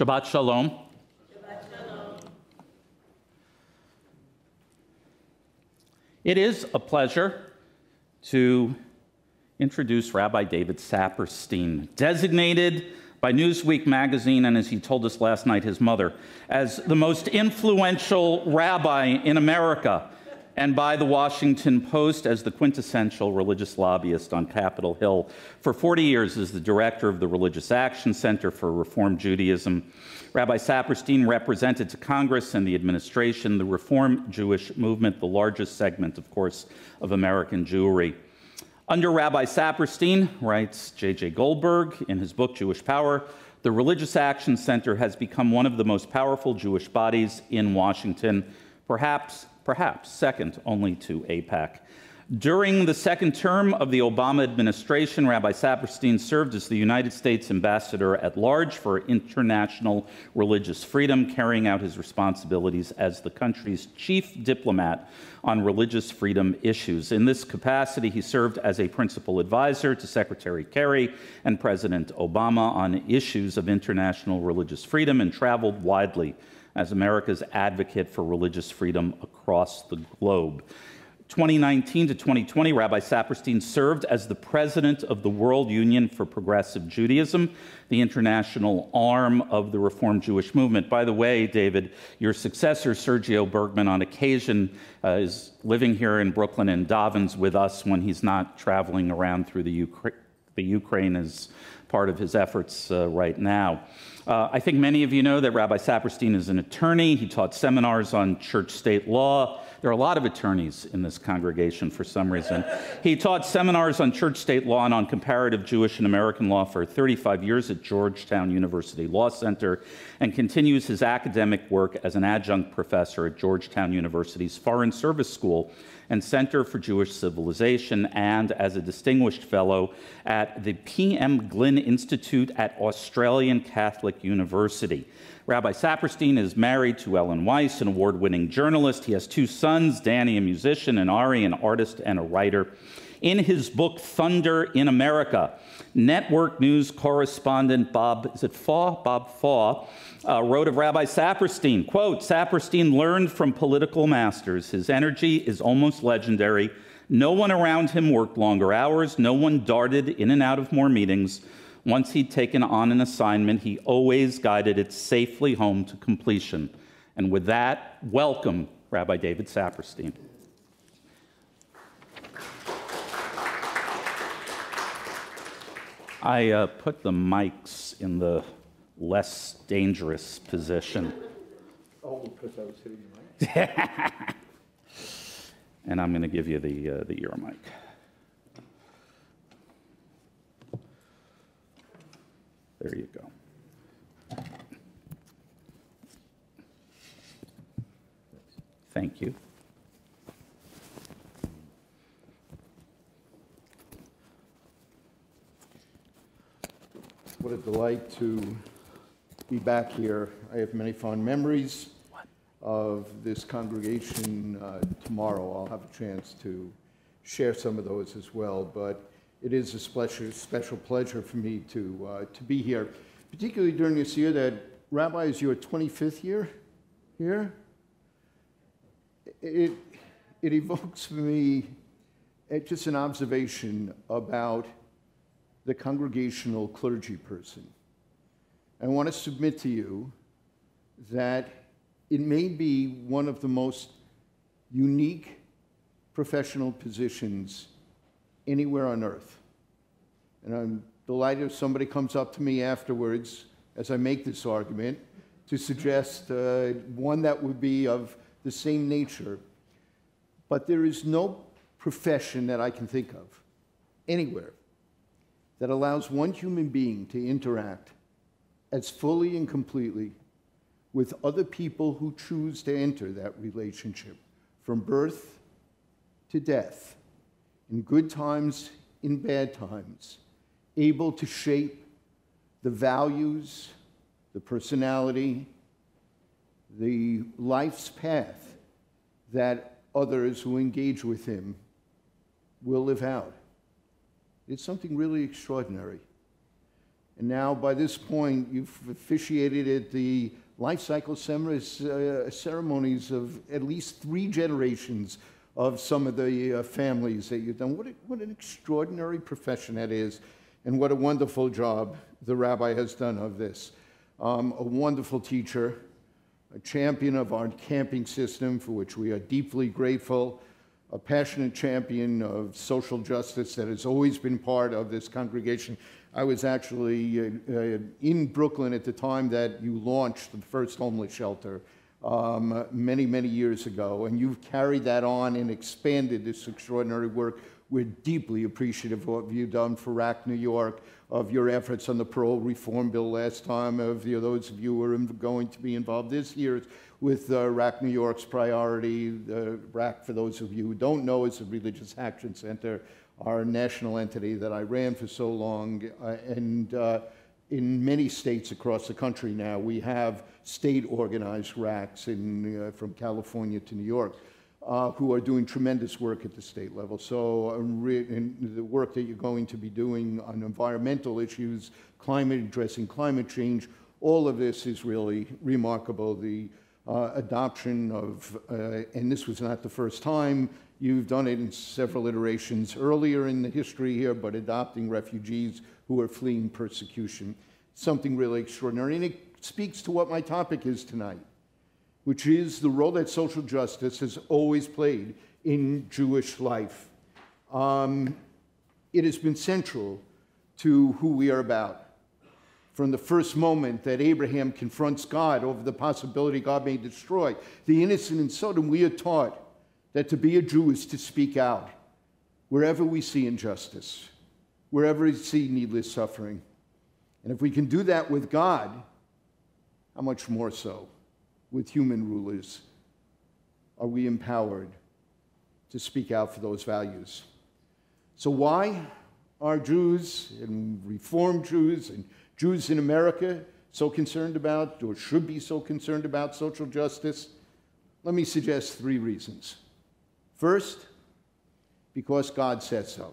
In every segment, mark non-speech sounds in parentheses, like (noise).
Shabbat Shalom. It is a pleasure to introduce Rabbi David Saperstein, designated by Newsweek magazine, and as he told us last night, his mother, as the most influential rabbi in America, and by the Washington Post as the quintessential religious lobbyist on Capitol Hill. For 40 years as the director of the Religious Action Center for Reform Judaism, Rabbi Saperstein represented to Congress and the administration the Reform Jewish movement, the largest segment, of course, of American Jewry. Under Rabbi Saperstein, writes J.J. Goldberg in his book Jewish Power, the Religious Action Center has become one of the most powerful Jewish bodies in Washington, perhaps, perhaps second only to AIPAC. During the second term of the Obama administration, Rabbi Saperstein served as the United States ambassador at large for international religious freedom, carrying out his responsibilities as the country's chief diplomat on religious freedom issues. In this capacity, he served as a principal advisor to Secretary Kerry and President Obama on issues of international religious freedom and traveled widely as America's advocate for religious freedom across the globe. 2019 to 2020, Rabbi Saperstein served as the president of the World Union for Progressive Judaism, the international arm of the Reform Jewish movement. By the way, David, your successor, Sergio Bergman, on occasion uh, is living here in Brooklyn and davens with us when he's not traveling around through the, Ukra- the Ukraine as part of his efforts uh, right now. Uh, I think many of you know that Rabbi Saperstein is an attorney. He taught seminars on church state law. There are a lot of attorneys in this congregation for some reason. He taught seminars on church state law and on comparative Jewish and American law for 35 years at Georgetown University Law Center and continues his academic work as an adjunct professor at Georgetown University's Foreign Service School and Center for Jewish Civilization and as a distinguished fellow at the P.M. Glynn Institute at Australian Catholic University. Rabbi Saperstein is married to Ellen Weiss, an award winning journalist. He has two sons, Danny, a musician, and Ari, an artist and a writer. In his book, Thunder in America, network news correspondent Bob, is it Faw? Bob Faw, uh, wrote of Rabbi Saperstein, quote, Saperstein learned from political masters. His energy is almost legendary. No one around him worked longer hours. No one darted in and out of more meetings. Once he'd taken on an assignment, he always guided it safely home to completion. And with that, welcome Rabbi David Saperstein. I uh, put the mics in the less dangerous position. Oh, because I was (laughs) hitting mic? and I'm going to give you the, uh, the ear mic. There you go. Thank you. What a delight to be back here. I have many fond memories of this congregation. Uh, tomorrow I'll have a chance to share some of those as well, but it is a special, special pleasure for me to, uh, to be here, particularly during this year that, Rabbi, is your 25th year here? It, it evokes for me uh, just an observation about the congregational clergy person. I want to submit to you that it may be one of the most unique professional positions anywhere on earth. And I'm delighted if somebody comes up to me afterwards as I make this argument to suggest uh, one that would be of the same nature. But there is no profession that I can think of anywhere that allows one human being to interact as fully and completely with other people who choose to enter that relationship from birth to death in good times, in bad times, able to shape the values, the personality, the life's path that others who engage with him will live out. It's something really extraordinary. And now, by this point, you've officiated at the life cycle uh, ceremonies of at least three generations of some of the uh, families that you've done. What, a, what an extraordinary profession that is, and what a wonderful job the rabbi has done of this. Um, a wonderful teacher, a champion of our camping system, for which we are deeply grateful, a passionate champion of social justice that has always been part of this congregation. I was actually uh, uh, in Brooklyn at the time that you launched the first homeless shelter um, many, many years ago, and you've carried that on and expanded this extraordinary work. We're deeply appreciative of what you've done for RAC New York, of your efforts on the parole reform bill last time, of you know, those of you who are going to be involved this year with uh, RAC New York's priority. Uh, RAC, for those of you who don't know, is a religious action center our national entity that I ran for so long. Uh, and uh, in many states across the country now, we have state organized RACs in, uh, from California to New York. Uh, who are doing tremendous work at the state level. So, the work that you're going to be doing on environmental issues, climate, addressing climate change, all of this is really remarkable. The uh, adoption of, uh, and this was not the first time, You've done it in several iterations earlier in the history here, but adopting refugees who are fleeing persecution. Something really extraordinary. And it speaks to what my topic is tonight, which is the role that social justice has always played in Jewish life. Um, it has been central to who we are about. From the first moment that Abraham confronts God over the possibility God may destroy the innocent in Sodom, we are taught that to be a Jew is to speak out wherever we see injustice, wherever we see needless suffering. And if we can do that with God, how much more so with human rulers are we empowered to speak out for those values? So, why are Jews and Reformed Jews and Jews in America so concerned about, or should be so concerned about, social justice? Let me suggest three reasons. First, because God said so.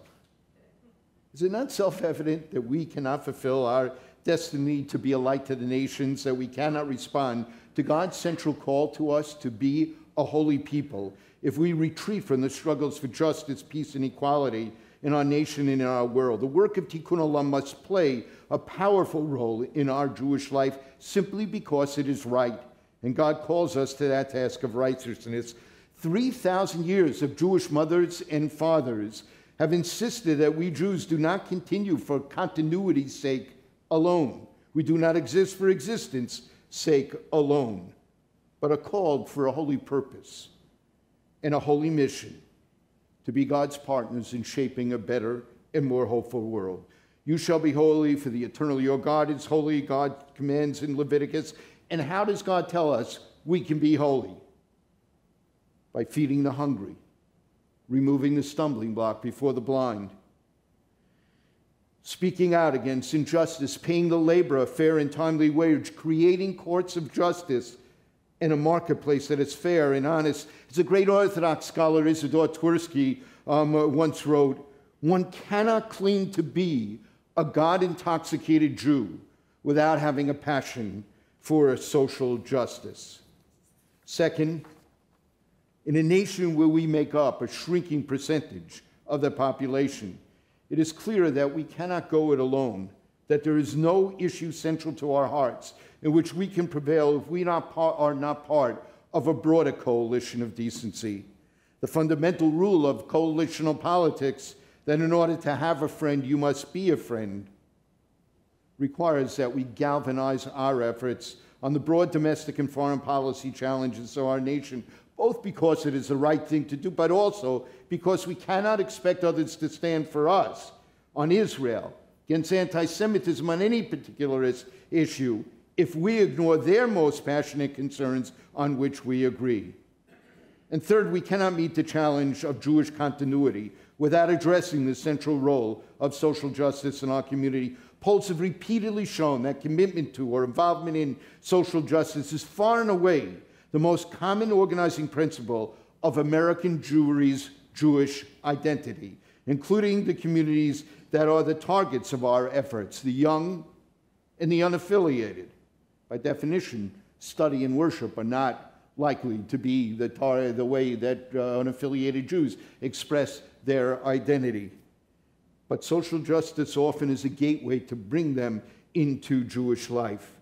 Is it not self evident that we cannot fulfill our destiny to be a light to the nations, that we cannot respond to God's central call to us to be a holy people if we retreat from the struggles for justice, peace, and equality in our nation and in our world? The work of Tikkun Olam must play a powerful role in our Jewish life simply because it is right. And God calls us to that task of righteousness 3,000 years of Jewish mothers and fathers have insisted that we Jews do not continue for continuity's sake alone. We do not exist for existence' sake alone, but are called for a holy purpose and a holy mission to be God's partners in shaping a better and more hopeful world. You shall be holy, for the eternal your God is holy, God commands in Leviticus. And how does God tell us we can be holy? by feeding the hungry, removing the stumbling block before the blind, speaking out against injustice, paying the laborer a fair and timely wage, creating courts of justice and a marketplace that is fair and honest. As a great Orthodox scholar, Isadore Twersky, um, uh, once wrote, one cannot claim to be a God intoxicated Jew without having a passion for social justice. Second, in a nation where we make up a shrinking percentage of the population, it is clear that we cannot go it alone, that there is no issue central to our hearts in which we can prevail if we not are not part of a broader coalition of decency. The fundamental rule of coalitional politics that in order to have a friend, you must be a friend, requires that we galvanize our efforts on the broad domestic and foreign policy challenges of our nation both because it is the right thing to do, but also because we cannot expect others to stand for us on Israel against anti Semitism on any particular issue if we ignore their most passionate concerns on which we agree. And third, we cannot meet the challenge of Jewish continuity without addressing the central role of social justice in our community. Polls have repeatedly shown that commitment to or involvement in social justice is far and away the most common organizing principle of American Jewry's Jewish identity, including the communities that are the targets of our efforts the young, and the unaffiliated. By definition, study and worship are not likely to be the, the way that uh, unaffiliated Jews express their identity. But social justice often is a gateway to bring them into Jewish life.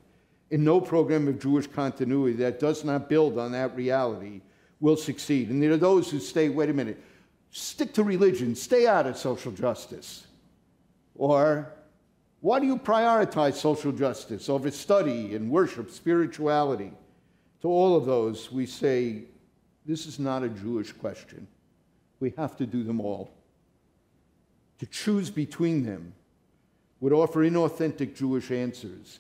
And no program of Jewish continuity that does not build on that reality will succeed. And there are those who say, wait a minute, stick to religion, stay out of social justice. Or, why do you prioritize social justice over study and worship, spirituality? To all of those, we say, this is not a Jewish question. We have to do them all. To choose between them would offer inauthentic Jewish answers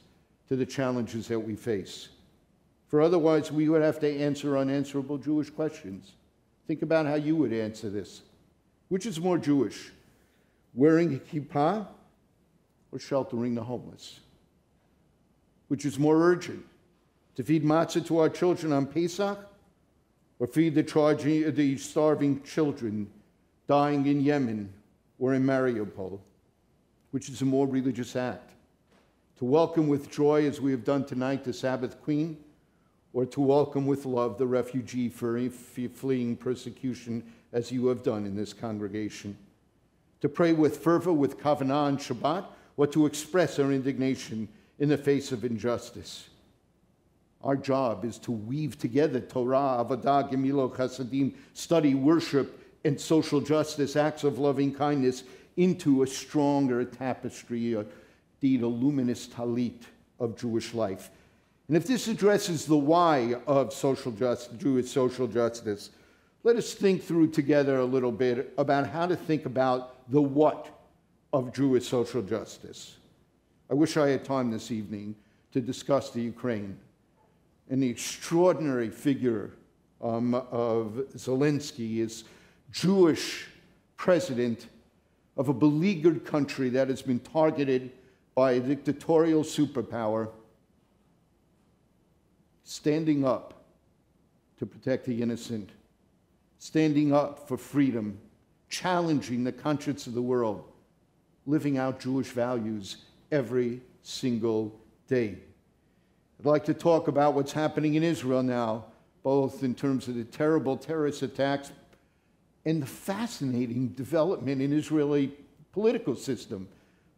to the challenges that we face. For otherwise, we would have to answer unanswerable Jewish questions. Think about how you would answer this. Which is more Jewish, wearing a kippah or sheltering the homeless? Which is more urgent, to feed matzah to our children on Pesach or feed the, the starving children dying in Yemen or in Mariupol? Which is a more religious act? To welcome with joy, as we have done tonight, the Sabbath Queen, or to welcome with love the refugee fleeing persecution as you have done in this congregation. To pray with fervor with Kavanah and Shabbat, or to express our indignation in the face of injustice. Our job is to weave together Torah, Avodah, Gemilut, Chasadim, study, worship, and social justice, acts of loving kindness, into a stronger tapestry, a, indeed a luminous talit of Jewish life. And if this addresses the why of social Jewish social justice, let us think through together a little bit about how to think about the what of Jewish social justice. I wish I had time this evening to discuss the Ukraine and the extraordinary figure um, of Zelensky is Jewish president of a beleaguered country that has been targeted by a dictatorial superpower standing up to protect the innocent standing up for freedom, challenging the conscience of the world, living out Jewish values every single day. I'd like to talk about what's happening in Israel now, both in terms of the terrible terrorist attacks and the fascinating development in Israeli political system.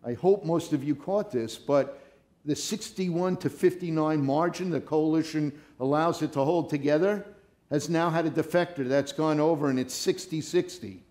I hope most of you caught this, but the 61 to 59 margin the coalition allows it to hold together has now had a defector that's gone over and it's 60 60.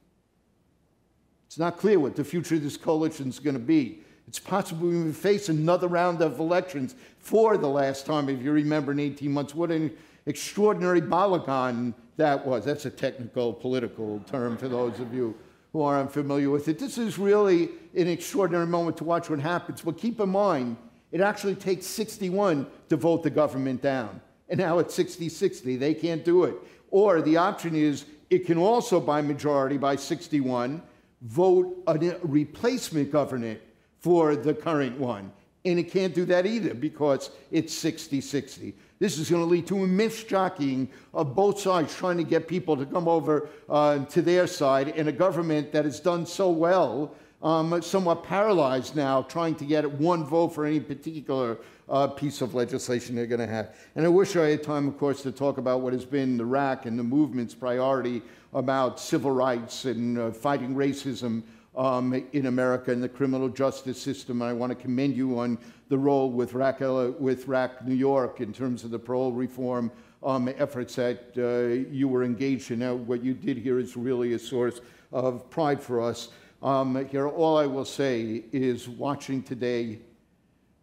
It's not clear what the future of this coalition is going to be. It's possible we will face another round of elections for the last time, if you remember, in 18 months. What an extraordinary balagan that was. That's a technical political term for those of you who are unfamiliar with it. This is really an extraordinary moment to watch what happens. But keep in mind, it actually takes 61 to vote the government down and now it's 60 60. They can't do it. Or the option is it can also, by majority, by 61, vote a replacement government for the current one. And it can't do that either because it's 60 60. This is going to lead to immense jockeying of both sides trying to get people to come over uh, to their side, and a government that has done so well, um, somewhat paralyzed now, trying to get one vote for any particular uh, piece of legislation they're going to have. And I wish I had time, of course, to talk about what has been the RAC and the movement's priority about civil rights and uh, fighting racism um, in America and the criminal justice system. I want to commend you on the role with RAC, with RAC New York in terms of the parole reform um, efforts that uh, you were engaged in. Now, what you did here is really a source of pride for us. Um, here, all I will say is watching today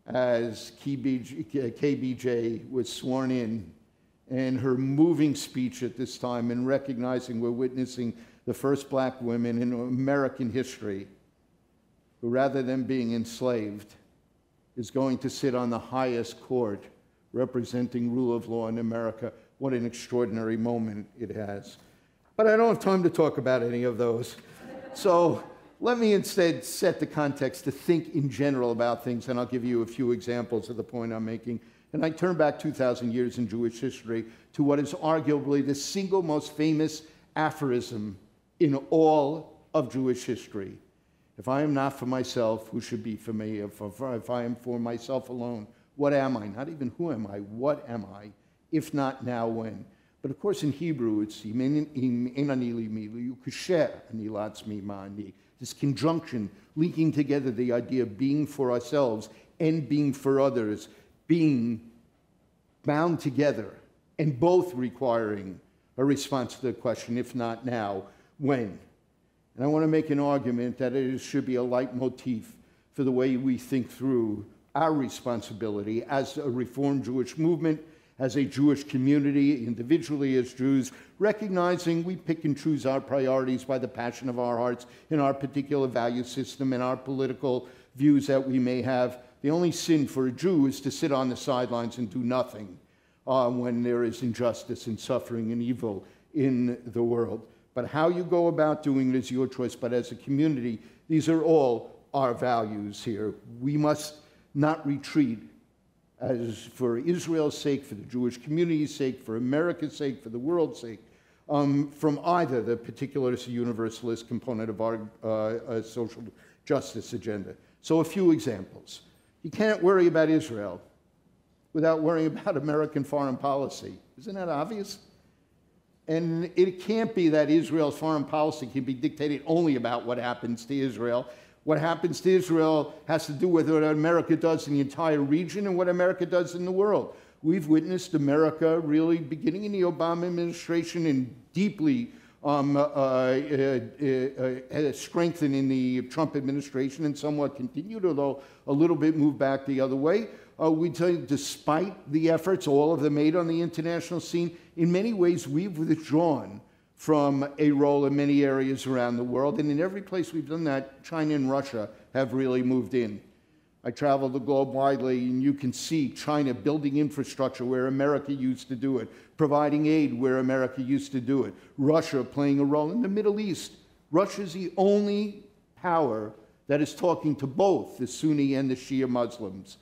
as KBJ was sworn in and her moving speech at this time and recognizing we're witnessing the first black women in American history who, rather than being enslaved, is going to sit on the highest court representing rule of law in America. What an extraordinary moment it has. But I don't have time to talk about any of those. So let me instead set the context to think in general about things, and I'll give you a few examples of the point I'm making. And I turn back 2,000 years in Jewish history to what is arguably the single most famous aphorism in all of Jewish history. If I am not for myself, who should be for me? If, if I am for myself alone, what am I? Not even who am I, what am I? If not now, when? But of course, in Hebrew, it's this conjunction linking together the idea of being for ourselves and being for others, being bound together, and both requiring a response to the question, if not now, when? And I want to make an argument that it should be a leitmotif for the way we think through our responsibility as a Reformed Jewish movement, as a Jewish community, individually as Jews, recognizing we pick and choose our priorities by the passion of our hearts in our particular value system and our political views that we may have. The only sin for a Jew is to sit on the sidelines and do nothing uh, when there is injustice and suffering and evil in the world. But how you go about doing it is your choice. But as a community, these are all our values here. We must not retreat as for Israel's sake, for the Jewish community's sake, for America's sake, for the world's sake, um, from either the particular universalist component of our uh, uh, social justice agenda. So, a few examples. You can't worry about Israel without worrying (laughs) about American foreign policy. Isn't that obvious? And it can't be that Israel's foreign policy can be dictated only about what happens to Israel. What happens to Israel has to do with what America does in the entire region and what America does in the world. We've witnessed America really beginning in the Obama administration and deeply um, uh, uh, uh, uh in the Trump administration and somewhat continued, although a little bit moved back the other way. Uh, we tell you, despite the efforts, all of them made on the international scene, in many ways we've withdrawn from a role in many areas around the world. And in every place we've done that, China and Russia have really moved in. I travel the globe widely, and you can see China building infrastructure where America used to do it, providing aid where America used to do it, Russia playing a role in the Middle East. Russia is the only power that is talking to both the Sunni and the Shia Muslims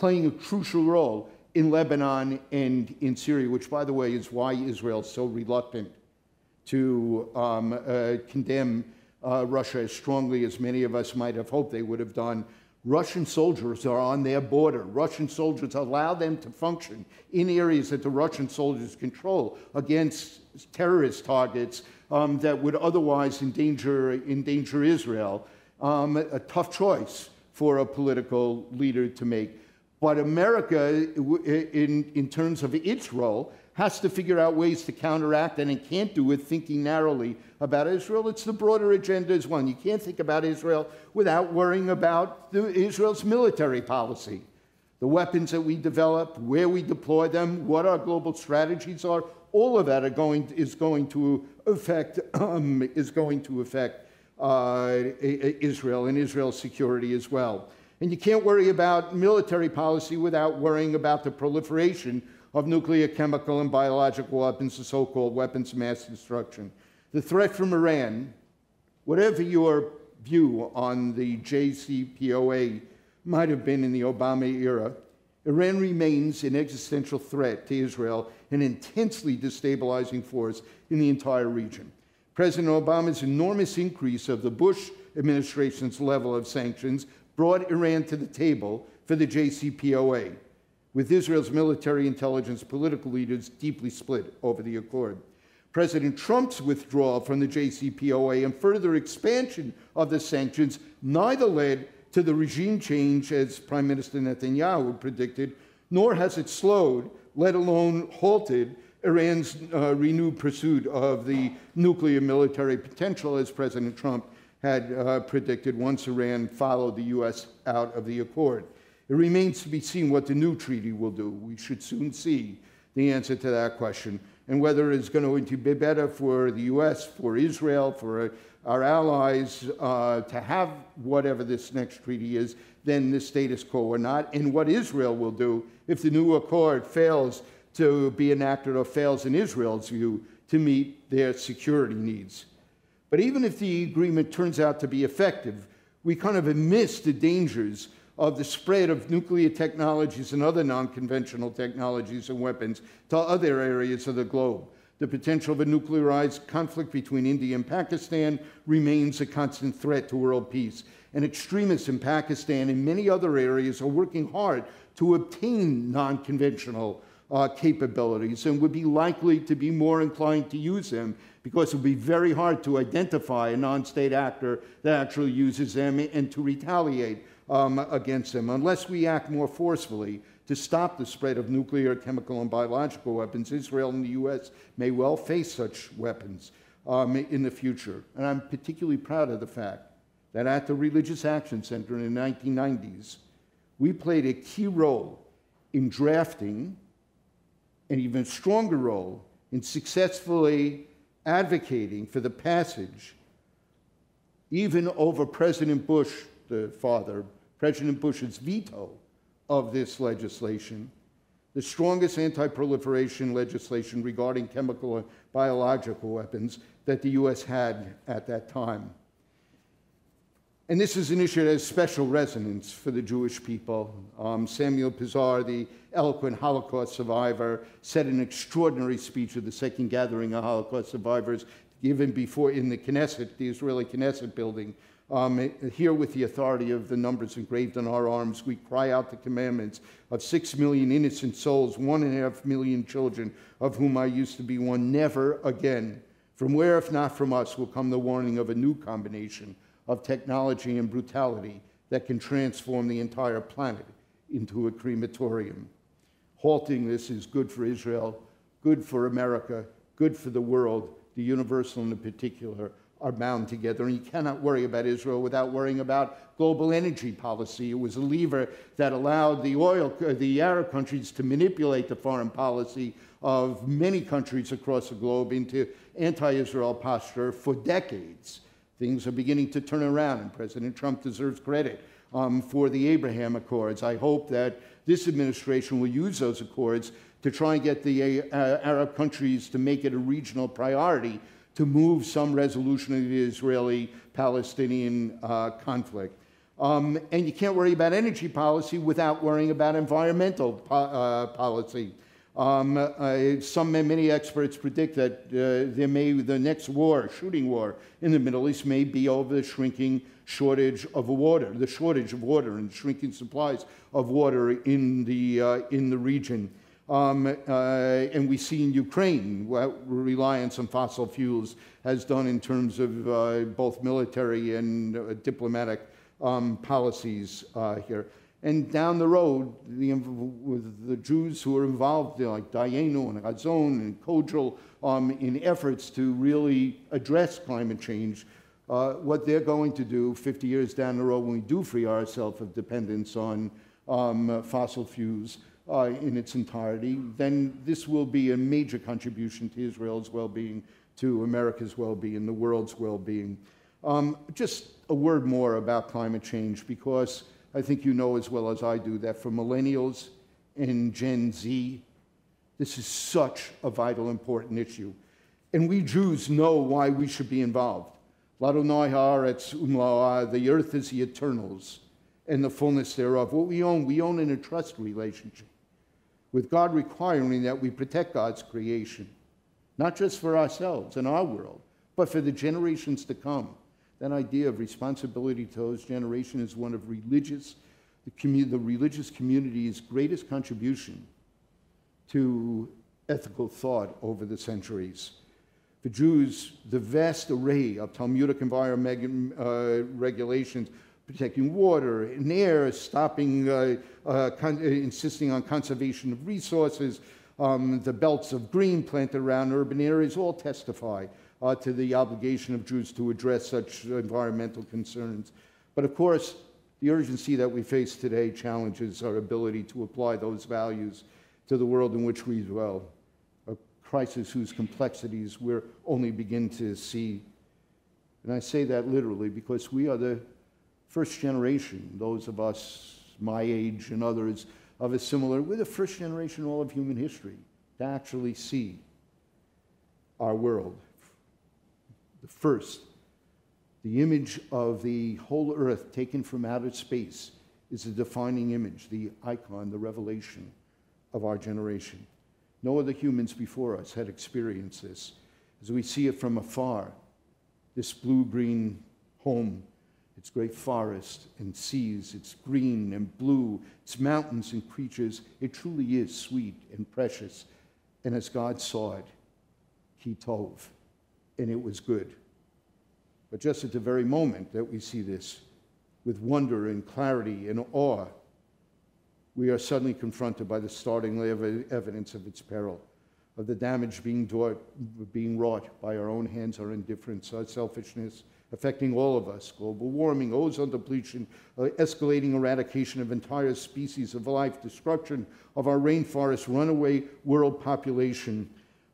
playing a crucial role in Lebanon and in Syria, which, by the way, is why Israel is so reluctant to um, uh, condemn uh, Russia as strongly as many of us might have hoped they would have done. Russian soldiers are on their border. Russian soldiers allow them to function in areas that the Russian soldiers control against terrorist targets um, that would otherwise endanger, endanger Israel. Um, a tough choice for a political leader to make. But America, in, in terms of its role, has to figure out ways to counteract and it can't do it thinking narrowly about Israel. It's the broader agenda as well. You can't think about Israel without worrying about the, Israel's military policy. The weapons that we develop, where we deploy them, what our global strategies are, all of that going, is going to affect, um, is going to affect uh, Israel and Israel's security as well. And you can't worry about military policy without worrying about the proliferation of nuclear, chemical, and biological weapons, the so called weapons of mass destruction. The threat from Iran, whatever your view on the JCPOA might have been in the Obama era, Iran remains an existential threat to Israel, an intensely destabilizing force in the entire region. President Obama's enormous increase of the Bush administration's level of sanctions brought Iran to the table for the JCPOA, with Israel's military intelligence political leaders deeply split over the accord. President Trump's withdrawal from the JCPOA and further expansion of the sanctions neither led to the regime change as Prime Minister Netanyahu predicted, nor has it slowed, let alone halted, Iran's uh, renewed pursuit of the nuclear military potential as President Trump had uh, predicted once Iran followed the U.S. out of the accord. It remains to be seen what the new treaty will do. We should soon see the answer to that question and whether it's going to be better for the U.S., for Israel, for our allies uh, to have whatever this next treaty is than the status quo or not, and what Israel will do if the new accord fails to be enacted or fails in Israel's view to meet their security needs. But even if the agreement turns out to be effective, we kind of miss the dangers of the spread of nuclear technologies and other non conventional technologies and weapons to other areas of the globe. The potential of a nuclearized conflict between India and Pakistan remains a constant threat to world peace. And extremists in Pakistan and many other areas are working hard to obtain non conventional uh, capabilities and would be likely to be more inclined to use them because it would be very hard to identify a non state actor that actually uses them and to retaliate um, against them. Unless we act more forcefully, to stop the spread of nuclear, chemical, and biological weapons, Israel and the U.S. may well face such weapons um, in the future. And I'm particularly proud of the fact that at the Religious Action Center in the 1990s, we played a key role in drafting an even stronger role in successfully advocating for the passage, even over President Bush, the father, President Bush's veto of this legislation, the strongest anti proliferation legislation regarding chemical and biological weapons that the U.S. had at that time. And this is an issue that has special resonance for the Jewish people. Um, Samuel Pisar, the eloquent Holocaust survivor, said an extraordinary speech at the second gathering of Holocaust survivors given before in the Knesset, the Israeli Knesset building, um, here, with the authority of the numbers engraved on our arms, we cry out the commandments of six million innocent souls, one and a half million children, of whom I used to be one, never again. From where, if not from us, will come the warning of a new combination of technology and brutality that can transform the entire planet into a crematorium. Halting this is good for Israel, good for America, good for the world, the universal in particular, are bound together. And you cannot worry about Israel without worrying about global energy policy. It was a lever that allowed the oil, the Arab countries to manipulate the foreign policy of many countries across the globe into anti-Israel posture for decades. Things are beginning to turn around, and President Trump deserves credit um, for the Abraham Accords. I hope that this administration will use those accords to try and get the uh, Arab countries to make it a regional priority to move some resolution of the Israeli Palestinian uh, conflict. Um, and you can't worry about energy policy without worrying about environmental po uh, policy. Um, uh, some many experts predict that uh, there may the next war, shooting war in the Middle East, may be over the shrinking shortage of water, the shortage of water and shrinking supplies of water in the uh, in the region. Um, uh, and we see in Ukraine what reliance on fossil fuels has done in terms of uh, both military and diplomatic um, policies here. And down the road, the, with the Jews who are involved, like Dayenu and Hazon and Kotel, um, in efforts to really address climate change, uh, what they're going to do 50 years down the road when we do free ourselves of dependence on um, fossil fuels uh, in its entirety, then this will be a major contribution to Israel's well being, to America's well being, the world's well being. Um, just a word more about climate change, because I think you know as well as I do that for millennials and Gen Z, this is such a vital, important issue. And we Jews know why we should be involved. Um, uh, the earth is the eternals and the fullness thereof. What we own, we own in a trust relationship with God requiring that we protect God's creation, not just for ourselves and our world, but for the generations to come. That idea of responsibility to those generations is one of religious, the, the religious community's greatest contribution to ethical thought over the centuries. For Jews, the vast array of Talmudic environmental uh, regulations protecting water and air, stopping, uh, uh, uh, insisting on conservation of resources, um, the belts of green planted around urban areas all testify uh, to the obligation of Jews to address such environmental concerns. But of course, the urgency that we face today challenges our ability to apply those values to the world in which we dwell, a crisis whose complexities we're only begin to see. And I say that literally because we are the first generation, those of us my age and others of a similar, we're the first generation all of human history to actually see our world. The first. The image of the whole earth taken from outer space is the defining image, the icon, the revelation of our generation. No other humans before us had experienced this. As we see it from afar, this blue green home, its great forest and seas, its green and blue, its mountains and creatures, it truly is sweet and precious. And as God saw it, He tov, and it was good. But just at the very moment that we see this, with wonder and clarity and awe, we are suddenly confronted by the startling evidence of its peril, of the damage being, being wrought by our own hands, our indifference, our selfishness, affecting all of us global warming, ozone depletion, uh, escalating eradication of entire species of life, destruction of our rainforest, runaway world population.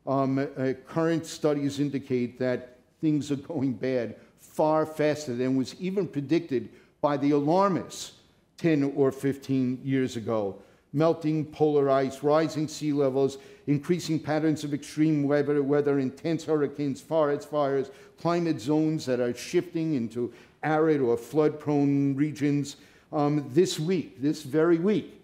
Um, uh, current studies indicate that things are going bad far faster than was even predicted by the alarmists 10 or 15 years ago. Melting polar ice, rising sea levels, increasing patterns of extreme weather, weather, intense hurricanes, forest fires, climate zones that are shifting into arid or flood prone regions. Um, this week, this very week,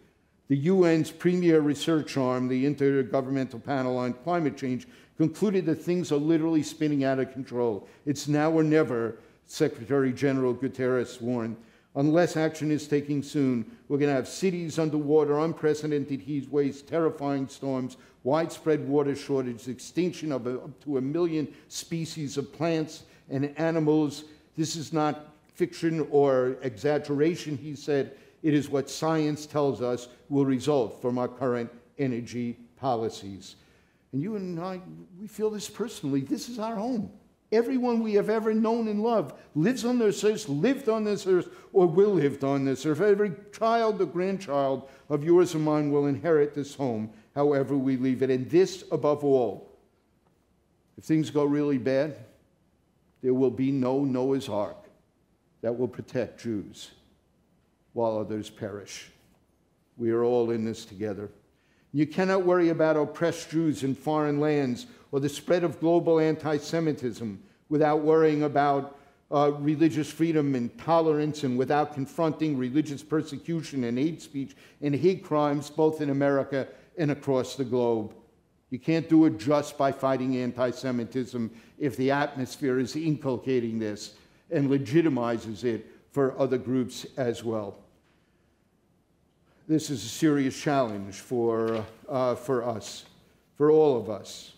the UN's premier research arm, the Intergovernmental Panel on Climate Change, concluded that things are literally spinning out of control. It's now or never, Secretary General Guterres warned. Unless action is taken soon, we're going to have cities underwater, unprecedented heat waves, terrifying storms, widespread water shortage, extinction of up to a million species of plants and animals. This is not fiction or exaggeration, he said. It is what science tells us will result from our current energy policies. And you and I, we feel this personally. This is our home. Everyone we have ever known and loved lives on this earth, lived on this earth, or will live on this earth. Every child or grandchild of yours and mine will inherit this home, however we leave it. And this above all, if things go really bad, there will be no Noah's Ark that will protect Jews while others perish. We are all in this together. You cannot worry about oppressed Jews in foreign lands or the spread of global anti Semitism without worrying about uh, religious freedom and tolerance and without confronting religious persecution and hate speech and hate crimes both in America and across the globe. You can't do it just by fighting anti Semitism if the atmosphere is inculcating this and legitimizes it for other groups as well. This is a serious challenge for, uh, for us, for all of us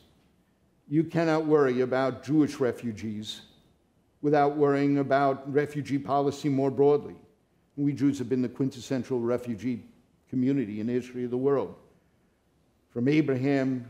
you cannot worry about Jewish refugees without worrying about refugee policy more broadly. We Jews have been the quintessential refugee community in the history of the world. From Abraham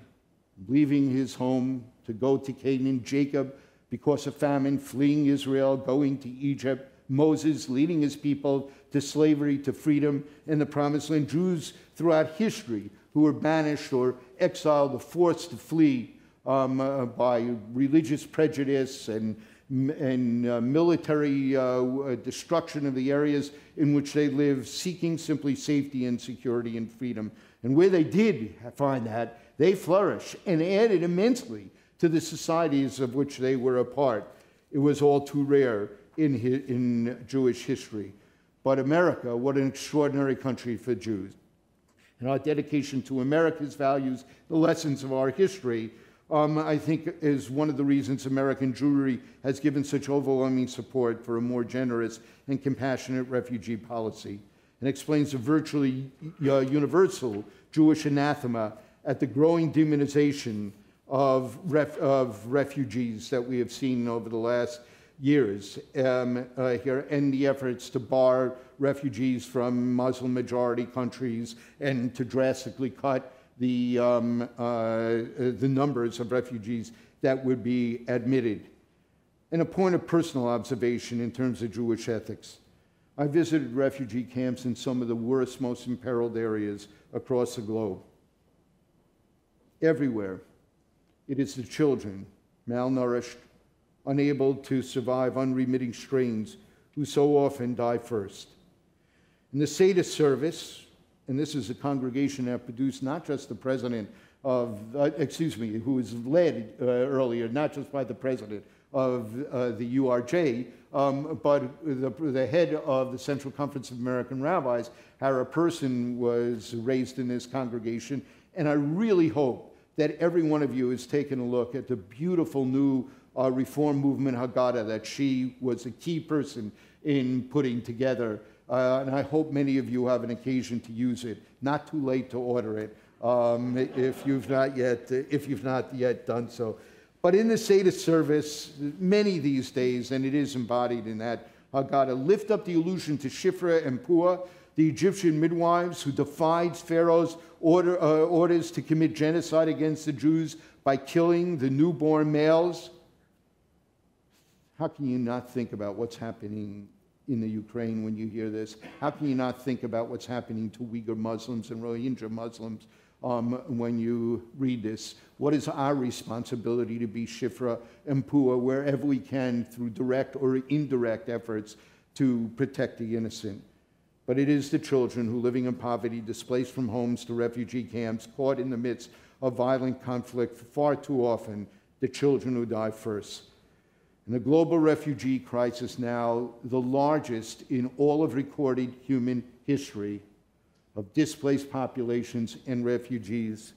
leaving his home to go to Canaan, Jacob, because of famine, fleeing Israel, going to Egypt, Moses leading his people to slavery, to freedom in the promised land, Jews throughout history who were banished or exiled or forced to flee um, uh, by religious prejudice and, and uh, military uh, uh, destruction of the areas in which they live, seeking simply safety and security and freedom. And where they did find that, they flourished and added immensely to the societies of which they were a part. It was all too rare in, in Jewish history. But America, what an extraordinary country for Jews. And our dedication to America's values, the lessons of our history, um, I think is one of the reasons American Jewry has given such overwhelming support for a more generous and compassionate refugee policy and explains the virtually uh, universal Jewish anathema at the growing demonization of, ref of refugees that we have seen over the last years um, uh, here and the efforts to bar refugees from Muslim majority countries and to drastically cut the, um, uh, the numbers of refugees that would be admitted. And a point of personal observation in terms of Jewish ethics. I visited refugee camps in some of the worst, most imperiled areas across the globe. Everywhere, it is the children, malnourished, unable to survive unremitting strains, who so often die first. In the Seder service, and this is a congregation that produced not just the president of, uh, excuse me, who was led uh, earlier, not just by the president of uh, the URJ, um, but the, the, head of the Central Conference of American Rabbis, Hara Person was raised in this congregation. And I really hope that every one of you has taken a look at the beautiful new uh, reform movement Haggadah that she was a key person in putting together. Uh, and I hope many of you have an occasion to use it. Not too late to order it um, if you've not yet if you've not yet done so. But in the Seder service, many these days, and it is embodied in that Haggadah, lift up the allusion to Shifra and Pua, the Egyptian midwives who defied Pharaoh's order, uh, orders to commit genocide against the Jews by killing the newborn males. How can you not think about what's happening in the Ukraine when you hear this? How can you not think about what's happening to Uyghur Muslims and Rohingya Muslims um, when you read this? What is our responsibility to be Shifra and Pua wherever we can through direct or indirect efforts to protect the innocent? But it is the children who, living in poverty, displaced from homes to refugee camps, caught in the midst of violent conflict, far too often, the children who die first. The global refugee crisis, now the largest in all of recorded human history of displaced populations and refugees,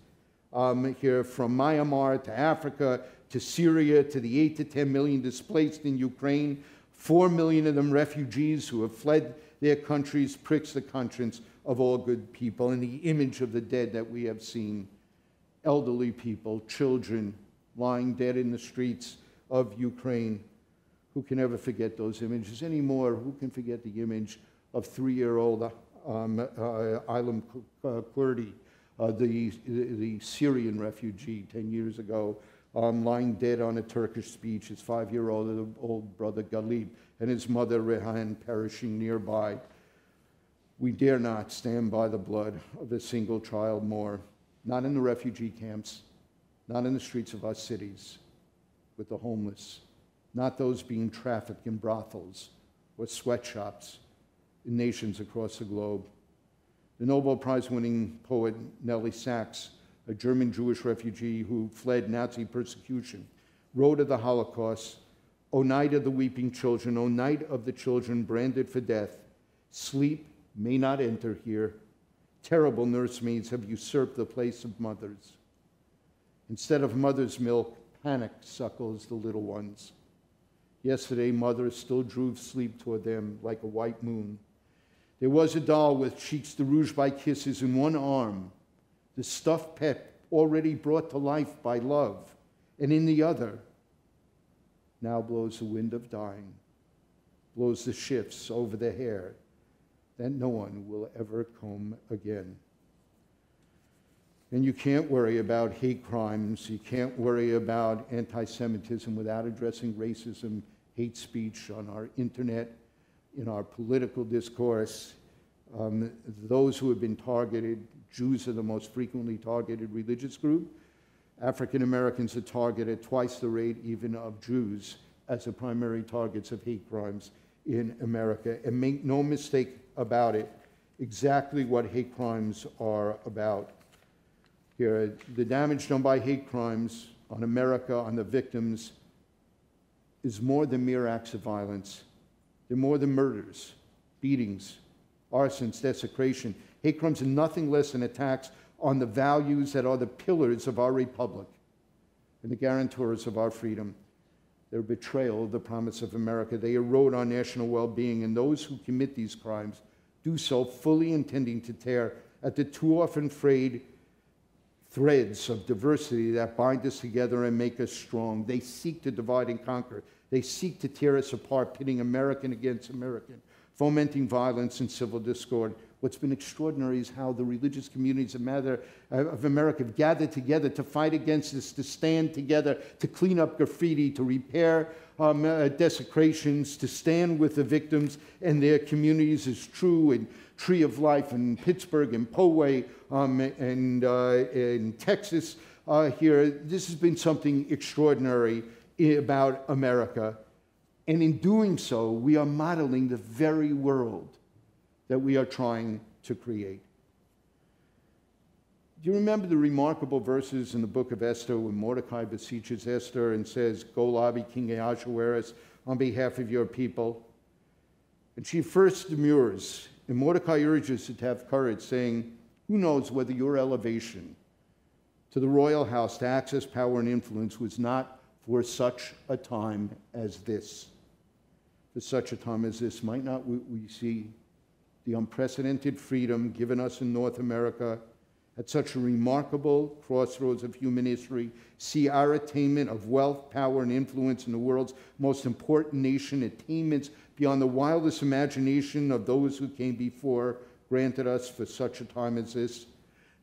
um, here from Myanmar to Africa to Syria to the 8 to 10 million displaced in Ukraine, 4 million of them refugees who have fled their countries, pricks the conscience of all good people. And the image of the dead that we have seen elderly people, children lying dead in the streets of Ukraine. Who can ever forget those images anymore? Who can forget the image of three year old um, uh, Aylan Kurdi, uh, the, the Syrian refugee 10 years ago, um, lying dead on a Turkish beach, his five year old old brother Galib, and his mother Rehan perishing nearby. We dare not stand by the blood of a single child more, not in the refugee camps, not in the streets of our cities, with the homeless, not those being trafficked in brothels or sweatshops in nations across the globe. The Nobel Prize winning poet Nelly Sachs, a German Jewish refugee who fled Nazi persecution, wrote of the Holocaust O night of the weeping children, O night of the children branded for death, sleep may not enter here. Terrible nursemaids have usurped the place of mothers. Instead of mother's milk, panic suckles the little ones. Yesterday, mothers still drew sleep toward them like a white moon. There was a doll with cheeks rouged by kisses in one arm, the stuffed pet already brought to life by love, and in the other, now blows the wind of dying, blows the shifts over the hair that no one will ever comb again. And you can't worry about hate crimes. You can't worry about anti Semitism without addressing racism, hate speech on our internet, in our political discourse. Um, those who have been targeted, Jews are the most frequently targeted religious group. African Americans are targeted twice the rate even of Jews as the primary targets of hate crimes in America. And make no mistake about it, exactly what hate crimes are about here. The damage done by hate crimes on America, on the victims, is more than mere acts of violence. They're more than murders, beatings, arsons, desecration. Hate crimes are nothing less than attacks on the values that are the pillars of our republic and the guarantors of our freedom. Their betrayal of the promise of America. They erode our national well being, and those who commit these crimes do so fully intending to tear at the too often frayed threads of diversity that bind us together and make us strong. They seek to divide and conquer. They seek to tear us apart, pitting American against American, fomenting violence and civil discord. What's been extraordinary is how the religious communities of, America have gathered together to fight against this, to stand together, to clean up graffiti, to repair um, uh, desecrations, to stand with the victims and their communities is true in Tree of Life in Pittsburgh and Poway um, and uh, in Texas uh, here. This has been something extraordinary about America. And in doing so, we are modeling the very world that we are trying to create. Do you remember the remarkable verses in the book of Esther when Mordecai beseeches Esther and says, Go lobby King Ahasuerus on behalf of your people? And she first demurs, and Mordecai urges her to have courage, saying, Who knows whether your elevation to the royal house to access power and influence was not for such a time as this. For such a time as this, might not we, see the unprecedented freedom given us in North America at such a remarkable crossroads of human history, see our attainment of wealth, power, and influence in the world's most important nation, attainments beyond the wildest imagination of those who came before, granted us for such a time as this.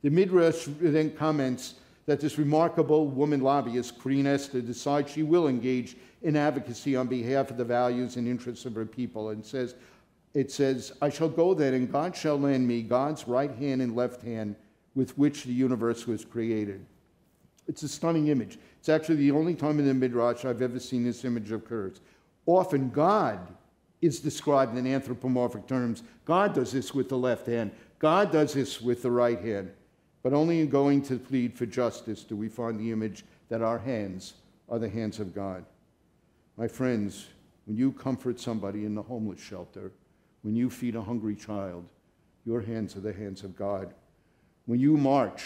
The Midrash then comments that this remarkable woman lobbyist, Queen Esther, decides she will engage in advocacy on behalf of the values and interests of her people and says, it says, I shall go there, and God shall lend me God's right hand and left hand with which the universe was created. It's a stunning image. It's actually the only time in the Midrash I've ever seen this image occurs. Often, God is described in anthropomorphic terms. God does this with the left hand, God does this with the right hand. But only in going to plead for justice do we find the image that our hands are the hands of God. My friends, when you comfort somebody in the homeless shelter, when you feed a hungry child, your hands are the hands of God. When you march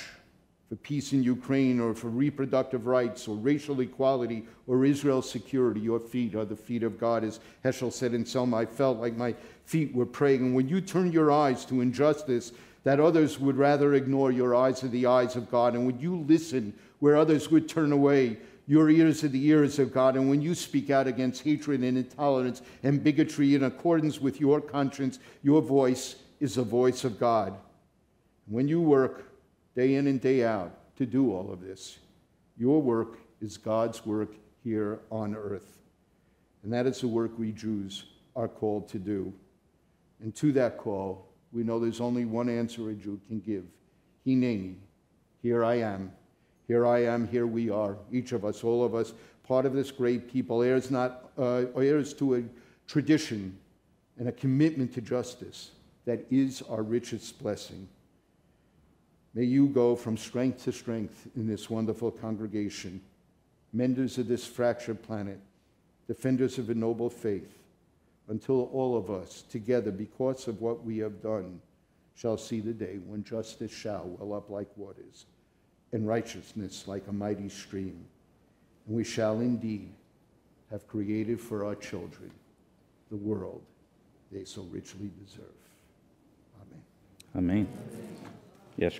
for peace in Ukraine or for reproductive rights or racial equality or Israel's security, your feet are the feet of God. As Heschel said in Selma, I felt like my feet were praying. And when you turn your eyes to injustice that others would rather ignore, your eyes are the eyes of God. And when you listen where others would turn away, your ears are the ears of God. And when you speak out against hatred and intolerance and bigotry in accordance with your conscience, your voice is the voice of God. And when you work day in and day out to do all of this, your work is God's work here on earth. And that is the work we Jews are called to do. And to that call, we know there's only one answer a Jew can give. Hineni, here I am. Here I am, here we are, each of us, all of us, part of this great people, heirs, not, uh, heirs to a tradition and a commitment to justice that is our richest blessing. May you go from strength to strength in this wonderful congregation, menders of this fractured planet, defenders of a noble faith, until all of us together, because of what we have done, shall see the day when justice shall well up like waters and righteousness like a mighty stream. And we shall indeed have created for our children the world they so richly deserve. Amen. Amen. Yes.